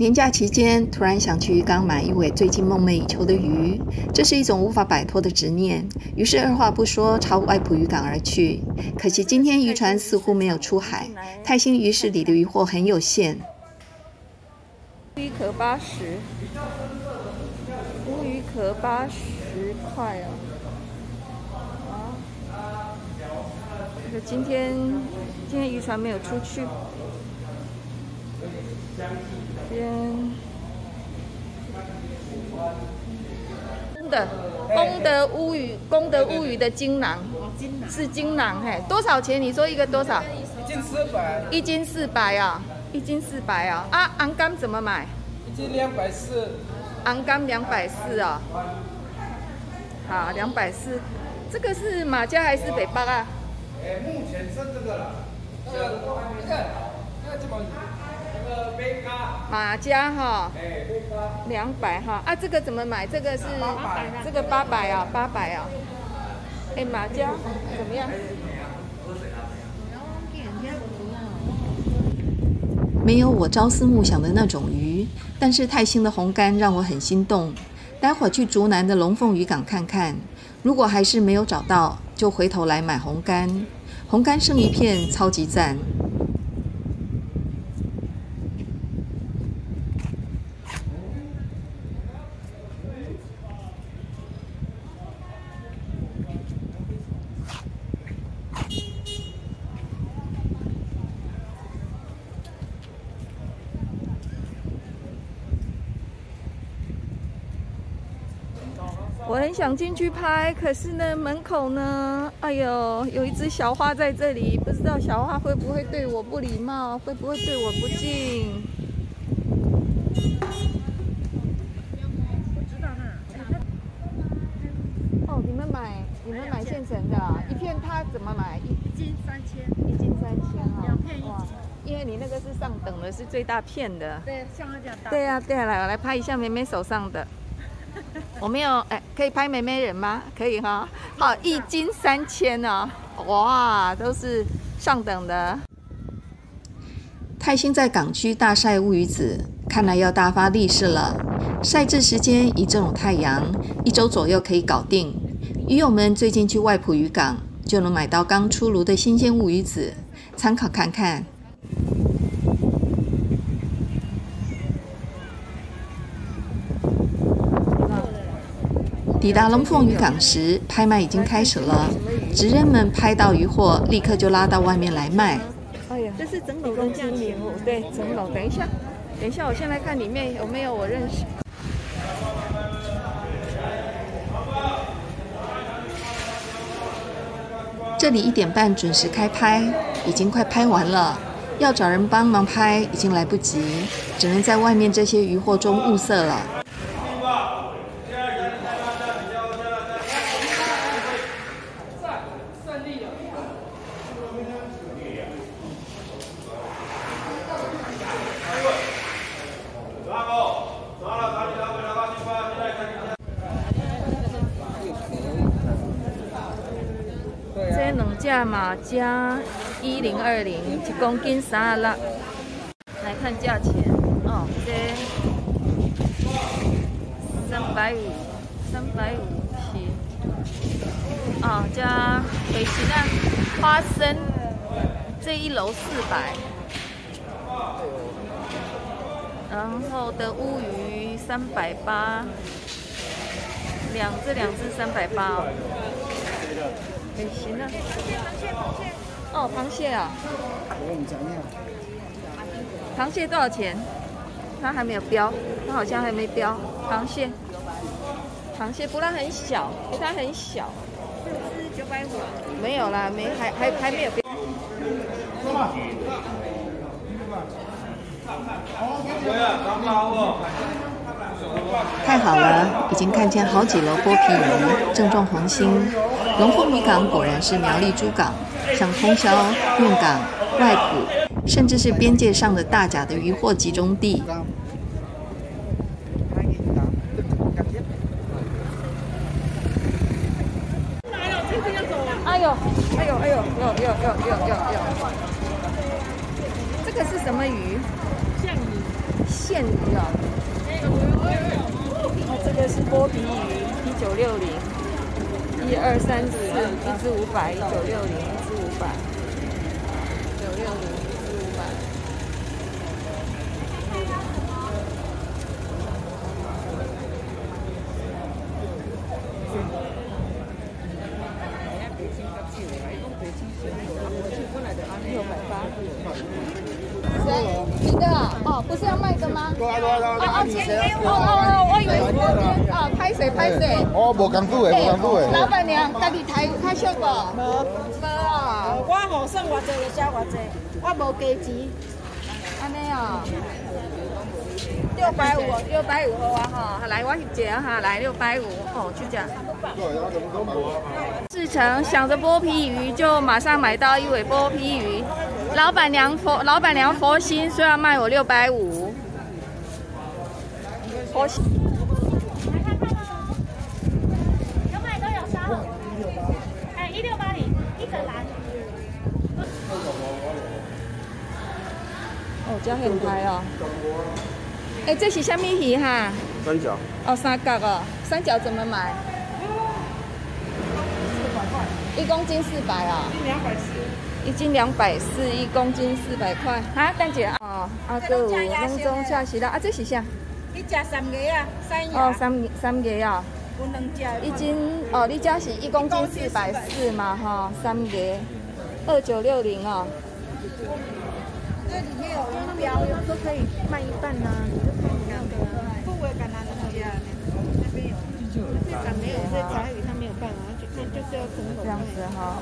年假期间，突然想去鱼缸买一尾最近梦寐以求的鱼，这是一种无法摆脱的执念。于是二话不说，朝外埔渔港而去。可惜今天渔船似乎没有出海，泰兴鱼市里的鱼货很有限。乌鱼壳八十，乌鱼壳八十块啊。啊，这个今天今天渔船没有出去。边公的功德乌鱼，功德乌鱼的金囊，是金囊嘿，多少钱？你说一个多少？一斤四百。一斤四百啊，一斤四百啊。啊，昂柑怎么买？一斤两百四。昂柑两百四啊。好，两百四。这个是马家还是北巴啊？哎，目前是这个了。这个，你看，那怎么？马家哈，两百哈啊，这个怎么买？这个是这个八百啊，八百啊。哎，马家怎么样？没有我朝思暮想的那种鱼，但是泰兴的红干让我很心动。待会儿去竹南的龙凤渔港看看，如果还是没有找到，就回头来买红干。红干剩一片，超级赞。我很想进去拍，可是呢，门口呢，哎呦，有一只小花在这里，不知道小花会不会对我不礼貌，会不会对我不敬？哦，你们买，你们买现成的，一片它怎么买？一斤三千，一斤三千啊。两片一斤。因为你那个是上等的，是最大片的。对，像我这样大。对呀，对呀，来，我来拍一下妹妹手上的。我没有哎，可以拍美美人吗？可以哈。好，一斤三千哦，哇，都是上等的。泰兴在港区大晒乌鱼子，看来要大发利市了。晒制时间以这种太阳，一周左右可以搞定。鱼友们最近去外埔渔港，就能买到刚出炉的新鲜乌鱼子，参考看看。抵达龙凤渔港时，拍卖已经开始了。职人们拍到渔货，立刻就拉到外面来卖。哎呀，这是整楼的价钱哦。对，整楼。等一下，等一下，我先来看里面有没有我认识。这里一点半准时开拍，已经快拍完了。要找人帮忙拍，已经来不及，只能在外面这些渔货中物色了。价码加一零二零，一公斤三十六。来看价钱哦，这三百五，三百五七。哦，加北其啊，花生，这一楼四百。然后的乌鱼三百八，两这两只三百八哦。行了。螃蟹，螃蟹。哦，螃蟹啊。我们讲一下。螃蟹多少钱？它还没有标，它好像还没标。螃蟹，螃蟹不然很小，它很小。九百五。没有啦，没还还还没有标。太好了，已经看见好几楼剥皮鱼，正中红心。龙凤渔港果然是苗栗诸港，像通宵、运港、外埔，甚至是边界上的大甲的渔货集中地。哎呦，哎呦，哎呦，呦呦呦呦呦呦！这个是什么鱼？线鱼。线鱼哦。那这个是剥皮鱼，一九六零，一二三四，一只五百，一九六零，一只五百，九六零，一只五百。六百八。谁？你的啊？哦，不是要卖的吗？多啊多啊多啊！哦哦，钱给我！哦哦，我以为是那边啊，拍谁拍谁？哦，无功夫的，无功夫的。老板娘，家己台较俗无？无，无啊。我好算偌济就写偌济，我无加钱。安尼哦。六百五，六百五好啊哈，来我一个哈，来六百五哦，去讲。志成想着剥皮鱼，就马上买到一尾剥皮鱼。老板娘佛，老板娘佛心，说要卖我六百五。佛心。有买都有杀。哎，一六八零，一整篮。哦，这很开哦。哎，这是什么鱼哈？三角。哦，三角哦，三角怎么买？一公斤四百啊。一两百四。一斤两百四，一公斤四百块。啊，蛋姐哦，啊个有拢总恰是啦，啊这是啥？你食三个啊？三哦，三三个啊。有两只。一斤哦，你家是一公斤四百四嘛哈，三个，二九六零哦。这里面有音标，都可以卖一半呢，不为干哪两只？那边有。但没有在茶语，他没有这样子哈。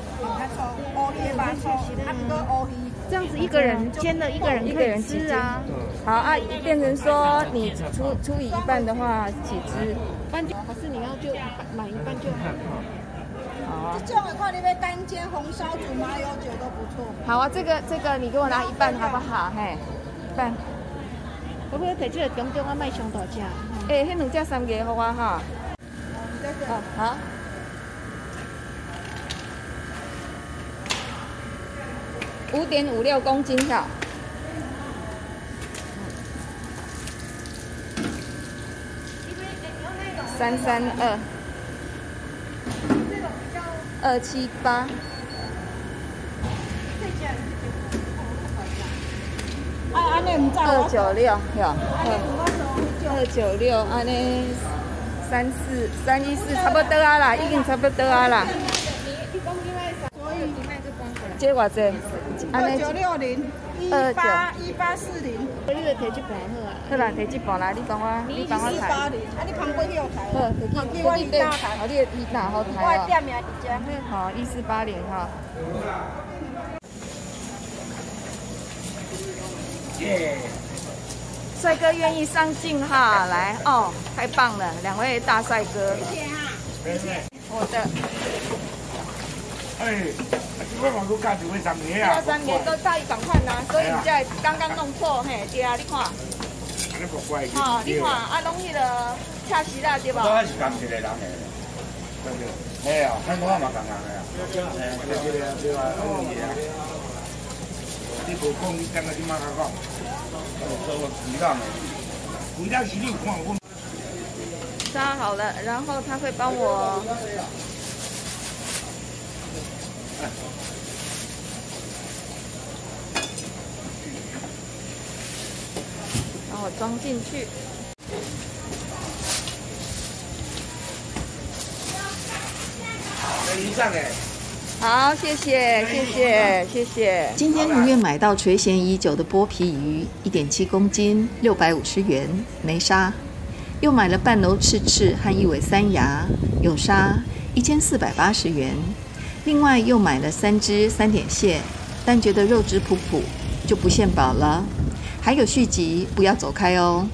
这样子一个人煎了一个人一个人几只啊？好啊，变成说你除除以一半的话几只？半斤还是你要就买一半就好。好啊。这种的话，你要单煎红烧煮麻油酒都不错。好啊，这个这个你给我拿一半好不好？嘿，一半。可不会摕这个中中啊卖上大只？诶，迄两只三个好啊哈。哦，好。五点五六公斤票。三三二。二七八。啊，安尼唔知二九六，有。二九六，安尼三四三一四，差不多啊啦，已经差不多啊啦。这偌济？二九六零，一八一八四零。你个摕一半好啊。好啦，摕一半啦，你帮我，你帮我抬。啊，你旁边有抬。好，摕去，摕去对，好，你的鱼哪好抬我店名伫遮。好，一四八零哈。耶！帅哥愿意上镜哈，来哦，太棒了，两位大帅哥。谢谢哈我的。哎，我嘛佮加一位三个啊。加三个都大一共款啦，所以你才刚刚弄错嘿，对啊，你看。安尼不怪伊。哦，你看啊，拢迄个恰时啦，对吧？我是同一个人诶。对对。嘿啊，咱我嘛同人诶啊。嘿，对对啊，对啊，同意啊。你无讲，你等下你妈甲讲。做我几档诶，几档是你看我。杀好了，然后他会帮我。然后装进去。好，谢谢，谢谢，谢谢。今天如愿买到垂涎已久的剥皮鱼，一点七公斤，六百五十元，没杀。又买了半楼翅翅和一尾三牙，有杀，一千四百八十元。另外又买了三只三点蟹，但觉得肉质普普，就不献宝了。还有续集，不要走开哦。